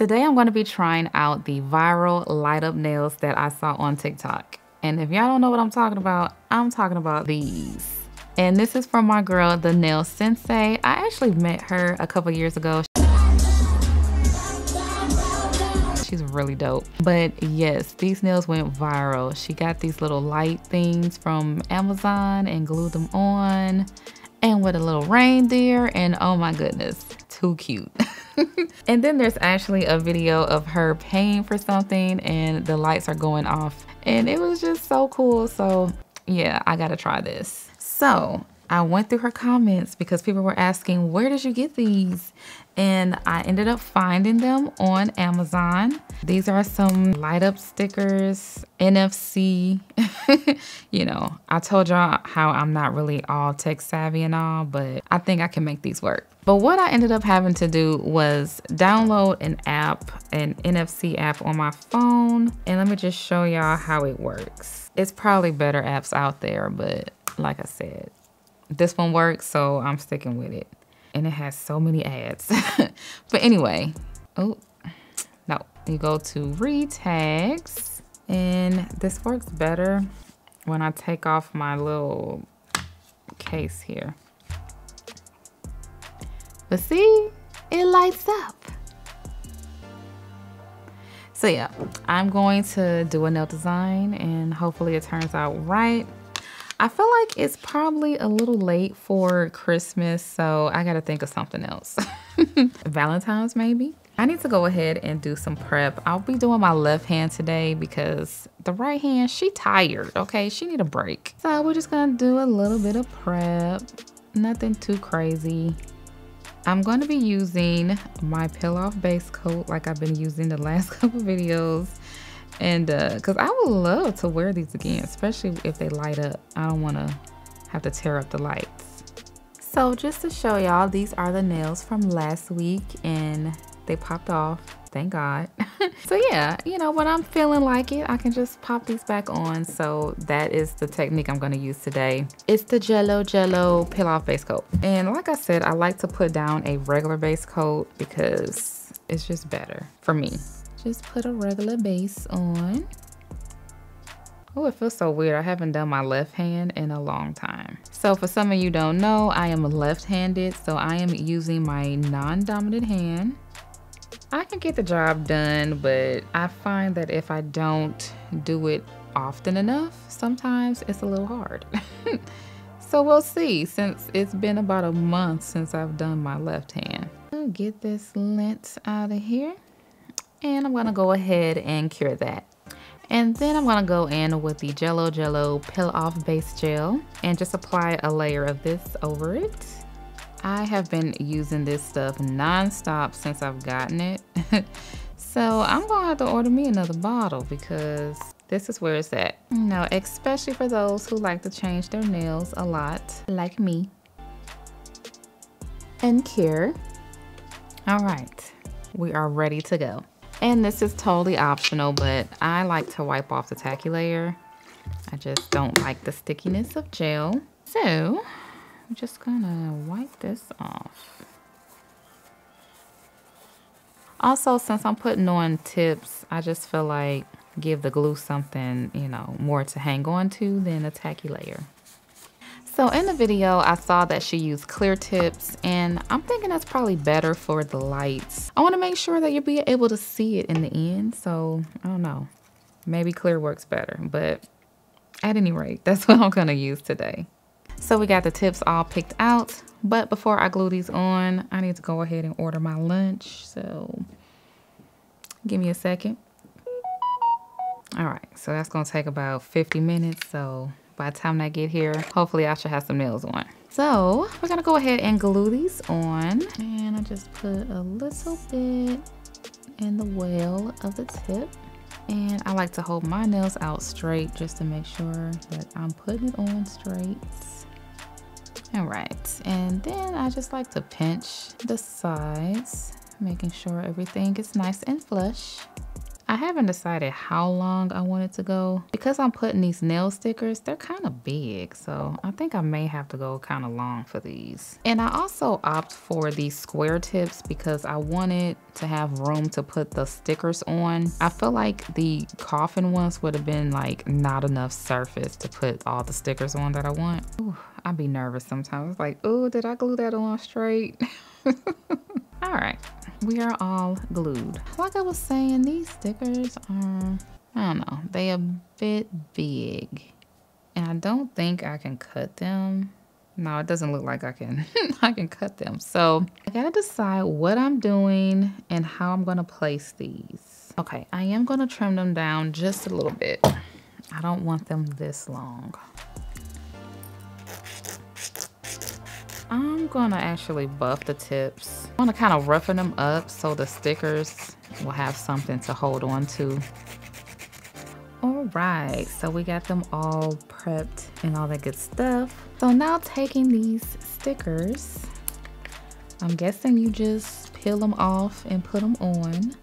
Today I'm going to be trying out the viral light up nails that I saw on TikTok. And if y'all don't know what I'm talking about, I'm talking about these. And this is from my girl, the Nail Sensei. I actually met her a couple years ago. She's really dope. But yes, these nails went viral. She got these little light things from Amazon and glued them on and with a little reindeer and oh my goodness, too cute. and then there's actually a video of her paying for something and the lights are going off and it was just so cool. So yeah, I gotta try this. So I went through her comments because people were asking, where did you get these? And I ended up finding them on Amazon. These are some light up stickers, NFC. you know, I told y'all how I'm not really all tech savvy and all, but I think I can make these work. But what I ended up having to do was download an app, an NFC app on my phone. And let me just show y'all how it works. It's probably better apps out there, but like I said, this one works, so I'm sticking with it. And it has so many ads. but anyway, oh, no. You go to retags and this works better when I take off my little case here. But see, it lights up. So yeah, I'm going to do a nail design and hopefully it turns out right. I feel like it's probably a little late for Christmas, so I gotta think of something else. Valentine's maybe? I need to go ahead and do some prep. I'll be doing my left hand today because the right hand, she tired, okay? She need a break. So we're just gonna do a little bit of prep. Nothing too crazy. I'm going to be using my peel off base coat like I've been using the last couple videos and uh because i would love to wear these again especially if they light up. I don't want to have to tear up the lights. So just to show y'all these are the nails from last week and they popped off. Thank god. So yeah you know when i'm feeling like it i can just pop these back on. So that is the technique i'm going to use today. It's the jello jello peel off base coat. And like i said i like to put down a regular base coat because it's just better for me just put a regular base on. Oh, it feels so weird. I haven't done my left hand in a long time. So for some of you don't know, I am left-handed, so I am using my non-dominant hand. I can get the job done, but I find that if I don't do it often enough, sometimes it's a little hard. so we'll see, since it's been about a month since I've done my left hand. I'll get this lint out of here and I'm gonna go ahead and cure that. And then I'm gonna go in with the Jello Jello Peel Off Base Gel and just apply a layer of this over it. I have been using this stuff non-stop since I've gotten it. so I'm gonna have to order me another bottle because this is where it's at. You know, especially for those who like to change their nails a lot, like me. And cure. All right, we are ready to go. And this is totally optional, but I like to wipe off the tacky layer. I just don't like the stickiness of gel. So I'm just gonna wipe this off. Also, since I'm putting on tips, I just feel like give the glue something, you know, more to hang on to than a tacky layer. So in the video, I saw that she used clear tips and I'm thinking that's probably better for the lights. I wanna make sure that you'll be able to see it in the end. So I don't know, maybe clear works better, but at any rate, that's what I'm gonna use today. So we got the tips all picked out, but before I glue these on, I need to go ahead and order my lunch. So give me a second. All right, so that's gonna take about 50 minutes. So by the time I get here, hopefully I should have some nails on. So we're gonna go ahead and glue these on. And I just put a little bit in the well of the tip. And I like to hold my nails out straight just to make sure that I'm putting it on straight. All right, and then I just like to pinch the sides, making sure everything is nice and flush. I haven't decided how long I want it to go. Because I'm putting these nail stickers, they're kind of big. So I think I may have to go kind of long for these. And I also opt for these square tips because I wanted to have room to put the stickers on. I feel like the coffin ones would have been like not enough surface to put all the stickers on that I want. Ooh, I'd be nervous sometimes. Like, oh, did I glue that on straight? all right we are all glued. Like I was saying, these stickers are, I don't know, they a bit big. And I don't think I can cut them. No, it doesn't look like I can I can cut them. So I gotta decide what I'm doing and how I'm gonna place these. Okay, I am gonna trim them down just a little bit. I don't want them this long. I'm gonna actually buff the tips. I wanna kind of roughen them up so the stickers will have something to hold on to. All right, so we got them all prepped and all that good stuff. So now taking these stickers, I'm guessing you just peel them off and put them on.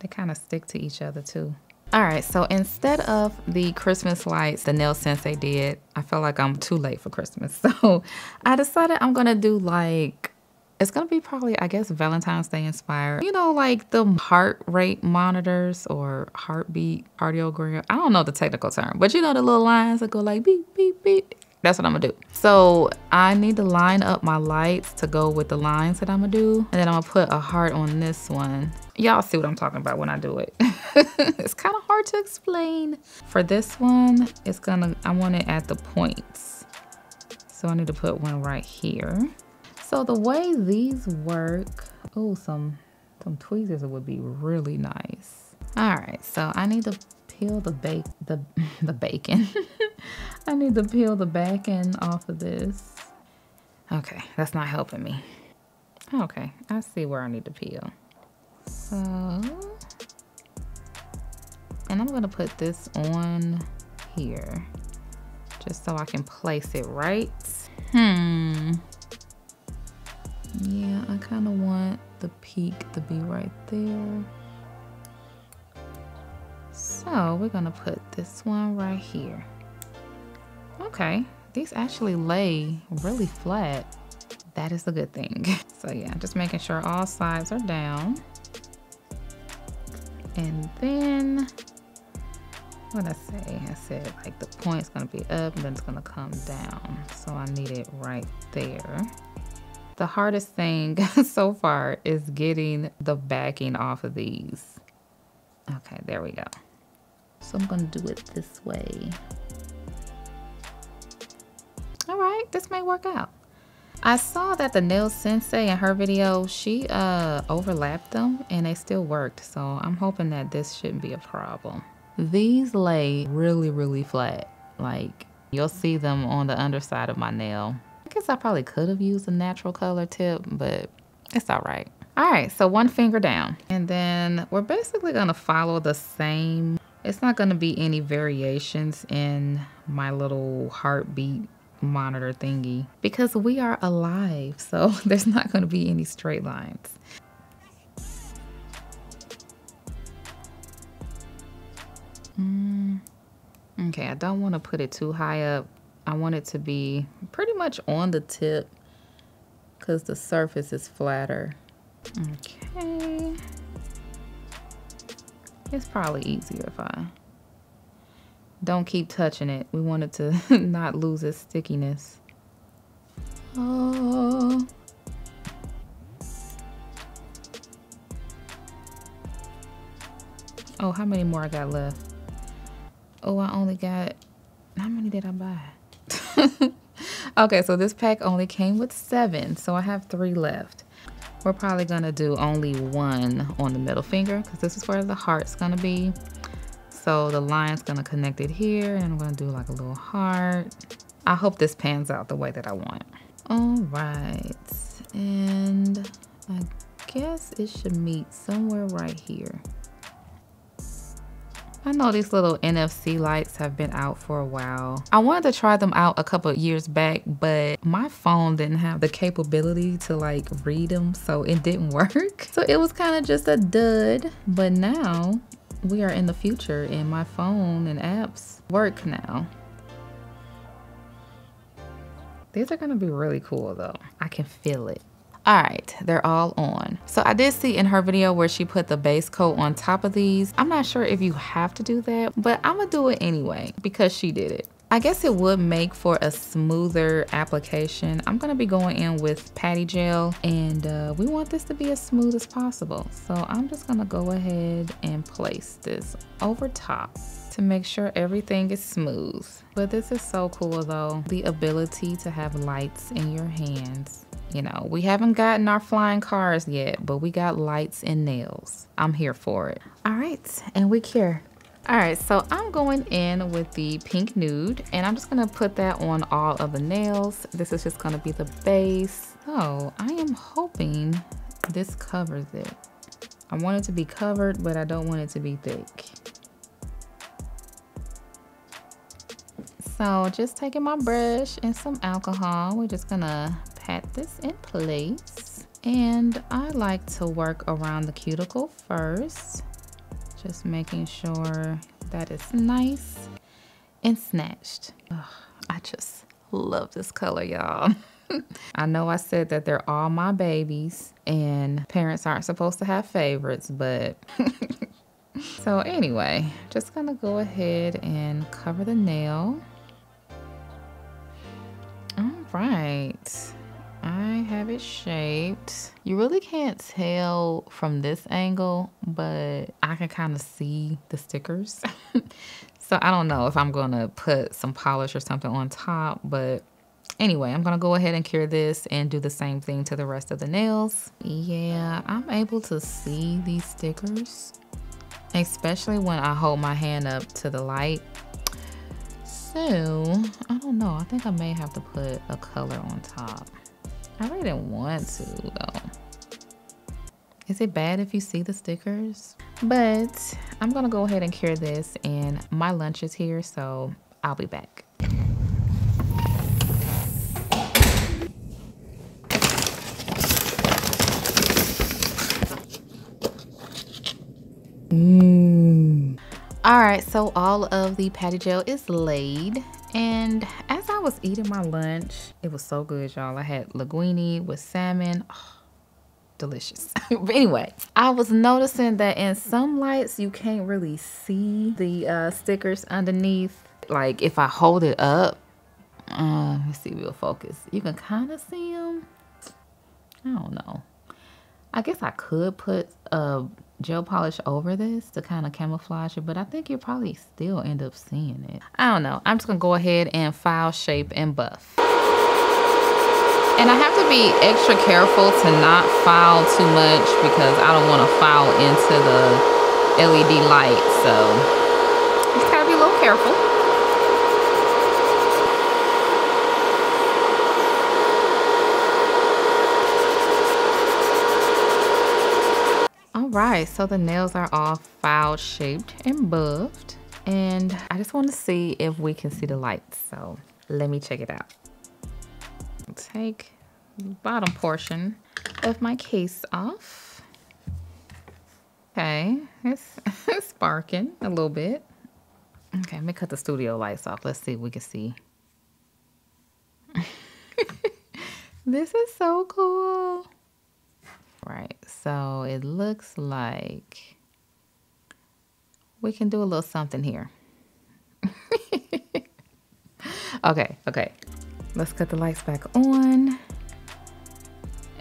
They kind of stick to each other too. All right, so instead of the Christmas lights the Nail Sensei did, I feel like I'm too late for Christmas. So I decided I'm gonna do like, it's gonna be probably, I guess, Valentine's Day inspired. You know, like the heart rate monitors or heartbeat cardiogram. I don't know the technical term, but you know the little lines that go like beep, beep, beep. That's what I'm gonna do. So I need to line up my lights to go with the lines that I'm gonna do. And then I'm gonna put a heart on this one. Y'all see what I'm talking about when I do it. it's kind of hard to explain. For this one, it's gonna, I want it at the points. So I need to put one right here. So the way these work, oh, some, some tweezers would be really nice. All right, so I need to peel the bake the the bacon. I need to peel the back end off of this. Okay, that's not helping me. Okay, I see where I need to peel. So, and I'm gonna put this on here just so I can place it right. Hmm. Yeah, I kind of want the peak to be right there. So we're gonna put this one right here. Okay, these actually lay really flat. That is a good thing. So yeah, just making sure all sides are down. And then, what I say? I said like the point's gonna be up and then it's gonna come down. So I need it right there. The hardest thing so far is getting the backing off of these. Okay, there we go. So I'm gonna do it this way. All right, this may work out. I saw that the nail sensei in her video, she uh, overlapped them and they still worked. So I'm hoping that this shouldn't be a problem. These lay really, really flat. Like you'll see them on the underside of my nail. I guess I probably could have used a natural color tip, but it's all right. All right, so one finger down. And then we're basically gonna follow the same it's not to be any variations in my little heartbeat monitor thingy because we are alive. So there's not going to be any straight lines. Mm. Okay, I don't want to put it too high up. I want it to be pretty much on the tip because the surface is flatter. Okay. It's probably easier if I don't keep touching it. We want it to not lose its stickiness. Oh. Oh, how many more I got left? Oh, I only got, how many did I buy? okay, so this pack only came with seven, so I have three left. We're probably gonna do only one on the middle finger because this is where the heart's gonna be. So the line's gonna connect it here and I'm gonna do like a little heart. I hope this pans out the way that I want. All right, and I guess it should meet somewhere right here. I know these little NFC lights have been out for a while. I wanted to try them out a couple years back, but my phone didn't have the capability to like read them, so it didn't work. So it was kind of just a dud. But now we are in the future and my phone and apps work now. These are gonna be really cool though. I can feel it. All right, they're all on. So I did see in her video where she put the base coat on top of these. I'm not sure if you have to do that, but I'm gonna do it anyway because she did it. I guess it would make for a smoother application. I'm gonna be going in with patty gel and uh, we want this to be as smooth as possible. So I'm just gonna go ahead and place this over top to make sure everything is smooth. But this is so cool though, the ability to have lights in your hands you know, we haven't gotten our flying cars yet, but we got lights and nails. I'm here for it. All right, and we cure. All right, so I'm going in with the pink nude and I'm just gonna put that on all of the nails. This is just gonna be the base. So I am hoping this covers it. I want it to be covered, but I don't want it to be thick. So just taking my brush and some alcohol, we're just gonna pat this in place. And I like to work around the cuticle first. Just making sure that it's nice and snatched. Ugh, I just love this color, y'all. I know I said that they're all my babies and parents aren't supposed to have favorites, but so anyway, just gonna go ahead and cover the nail. All right. I have it shaped. You really can't tell from this angle, but I can kind of see the stickers. so I don't know if I'm gonna put some polish or something on top, but anyway, I'm gonna go ahead and cure this and do the same thing to the rest of the nails. Yeah, I'm able to see these stickers, especially when I hold my hand up to the light. So, I don't know, I think I may have to put a color on top. I really didn't want to though. Is it bad if you see the stickers? But I'm gonna go ahead and cure this and my lunch is here, so I'll be back. Mm. All right, so all of the patty gel is laid and was eating my lunch, it was so good, y'all. I had linguine with salmon. Oh, delicious. but anyway, I was noticing that in some lights, you can't really see the uh, stickers underneath. Like if I hold it up, uh, let's see, we'll focus. You can kind of see them. I don't know. I guess I could put a gel polish over this to kind of camouflage it, but I think you'll probably still end up seeing it. I don't know. I'm just gonna go ahead and file, shape, and buff. And I have to be extra careful to not file too much because I don't want to file into the LED light. So just gotta be a little careful. Right, so the nails are all file shaped and buffed. And I just want to see if we can see the lights. So let me check it out. Take the bottom portion of my case off. Okay, it's, it's sparking a little bit. Okay, let me cut the studio lights off. Let's see if we can see. this is so cool. Right, so it looks like we can do a little something here. okay, okay. Let's cut the lights back on.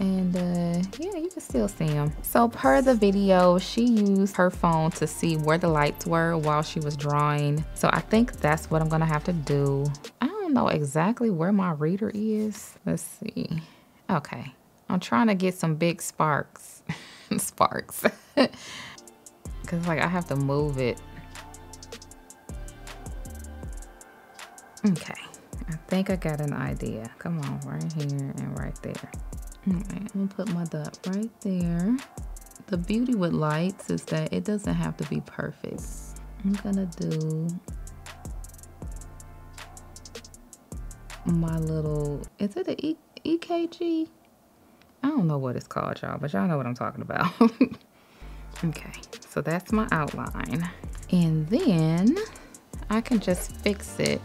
And uh, yeah, you can still see them. So per the video, she used her phone to see where the lights were while she was drawing. So I think that's what I'm gonna have to do. I don't know exactly where my reader is. Let's see. Okay, I'm trying to get some big sparks. sparks. Cause like I have to move it. Okay. I think I got an idea. Come on, right here and right there. I'm gonna put my dot right there. The beauty with lights is that it doesn't have to be perfect. I'm gonna do my little, is it a e EKG? I don't know what it's called, y'all, but y'all know what I'm talking about. okay, so that's my outline. And then I can just fix it.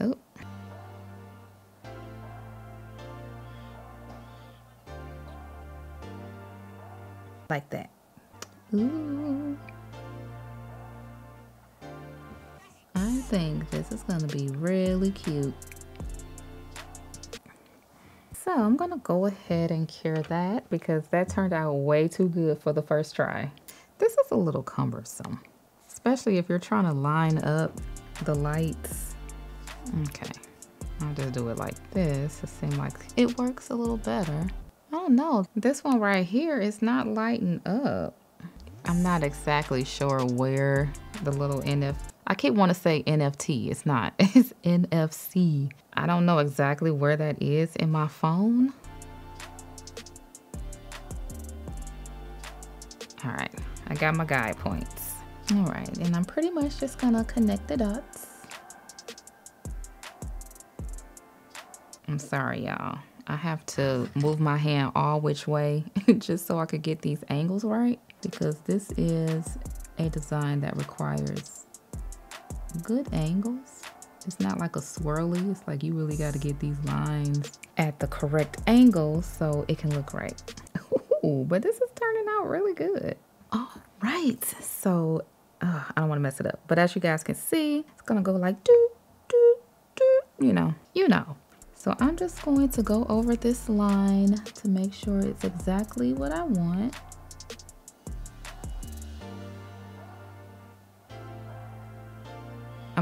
Oh. Like that. Ooh. I think this is gonna be really cute. So I'm gonna go ahead and cure that because that turned out way too good for the first try. This is a little cumbersome, especially if you're trying to line up the lights. Okay, I'll just do it like this It seems like it works a little better. I don't know, this one right here is not lighting up. I'm not exactly sure where the little NF I keep want to say NFT. It's not. It's NFC. I don't know exactly where that is in my phone. All right, I got my guide points. All right, and I'm pretty much just gonna connect the dots. I'm sorry, y'all. I have to move my hand all which way just so I could get these angles right because this is a design that requires good angles. It's not like a swirly. It's like you really got to get these lines at the correct angle so it can look right. Ooh, but this is turning out really good. All right. So uh, I don't want to mess it up. But as you guys can see, it's going to go like do, do, do, you know, you know. So I'm just going to go over this line to make sure it's exactly what I want.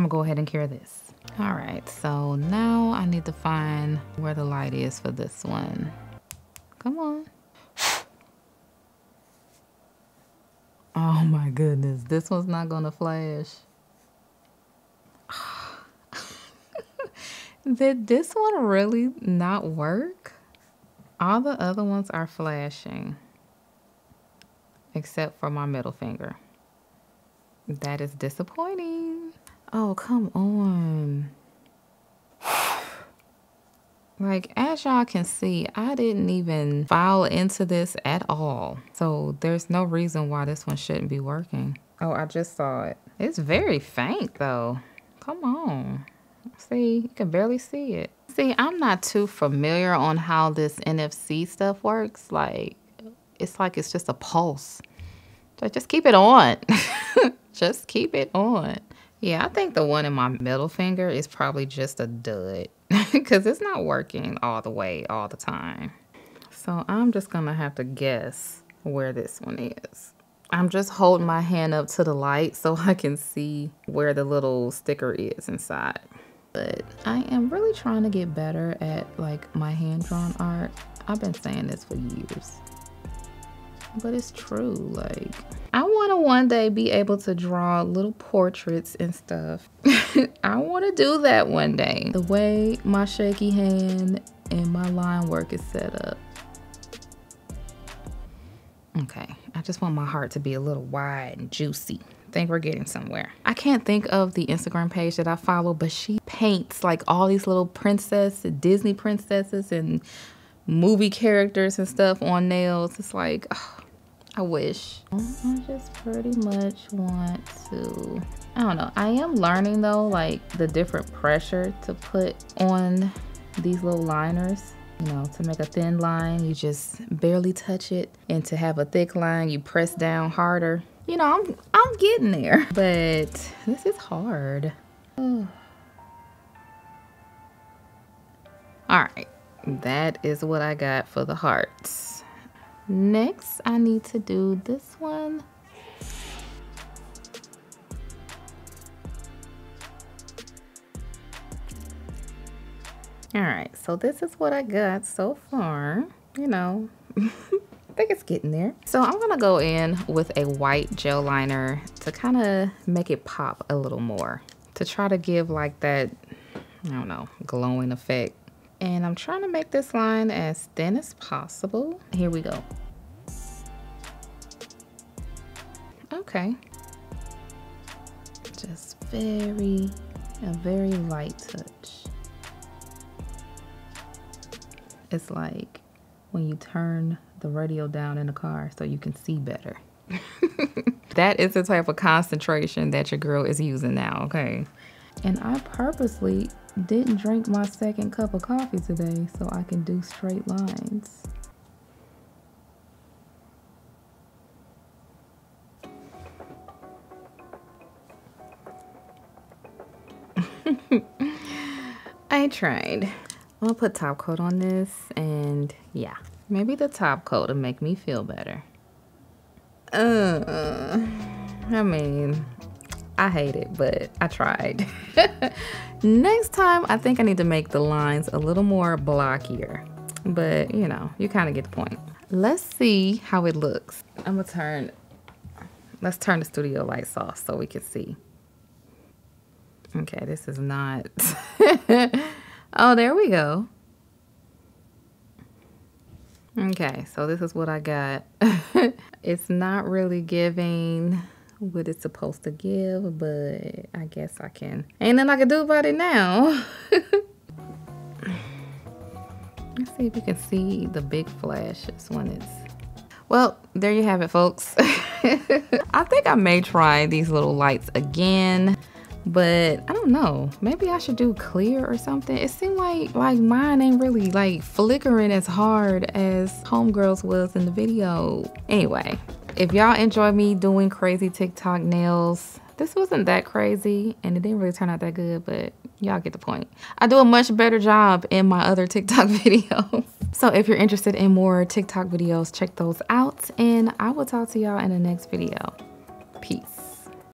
I'm gonna go ahead and cure this. All right, so now I need to find where the light is for this one. Come on. Oh my goodness, this one's not gonna flash. Did this one really not work? All the other ones are flashing. Except for my middle finger. That is disappointing. Oh, come on. Like, as y'all can see, I didn't even file into this at all. So there's no reason why this one shouldn't be working. Oh, I just saw it. It's very faint though. Come on. See, you can barely see it. See, I'm not too familiar on how this NFC stuff works. Like, it's like it's just a pulse. So just keep it on. just keep it on. Yeah, I think the one in my middle finger is probably just a dud because it's not working all the way all the time. So I'm just gonna have to guess where this one is. I'm just holding my hand up to the light so I can see where the little sticker is inside. But I am really trying to get better at like my hand-drawn art. I've been saying this for years. But it's true, like I want to one day be able to draw little portraits and stuff. I want to do that one day. The way my shaky hand and my line work is set up. Okay, I just want my heart to be a little wide and juicy. think we're getting somewhere. I can't think of the Instagram page that I follow, but she paints like all these little princess, Disney princesses and movie characters and stuff on nails. It's like, oh, I wish. I just pretty much want to, I don't know. I am learning though, like the different pressure to put on these little liners. You know, to make a thin line, you just barely touch it. And to have a thick line, you press down harder. You know, I'm, I'm getting there, but this is hard. All right, that is what I got for the hearts. Next, I need to do this one. All right, so this is what I got so far. You know, I think it's getting there. So I'm gonna go in with a white gel liner to kind of make it pop a little more. To try to give like that, I don't know, glowing effect. And I'm trying to make this line as thin as possible. Here we go. Okay. just very, a very light touch. It's like when you turn the radio down in the car so you can see better. that is the type of concentration that your girl is using now, okay? And I purposely didn't drink my second cup of coffee today so I can do straight lines. I tried. I'm gonna put top coat on this and yeah, maybe the top coat will make me feel better. Uh, I mean, I hate it, but I tried. Next time, I think I need to make the lines a little more blockier, but you know, you kind of get the point. Let's see how it looks. I'm gonna turn, let's turn the studio lights off so we can see. Okay, this is not. oh, there we go. Okay, so this is what I got. it's not really giving what it's supposed to give, but I guess I can. Ain't nothing I can do about it now. Let's see if you can see the big flashes when it's... Well, there you have it, folks. I think I may try these little lights again but I don't know. Maybe I should do clear or something. It seemed like like mine ain't really like flickering as hard as Homegirls was in the video. Anyway, if y'all enjoy me doing crazy TikTok nails, this wasn't that crazy and it didn't really turn out that good, but y'all get the point. I do a much better job in my other TikTok videos. so if you're interested in more TikTok videos, check those out and I will talk to y'all in the next video. Peace.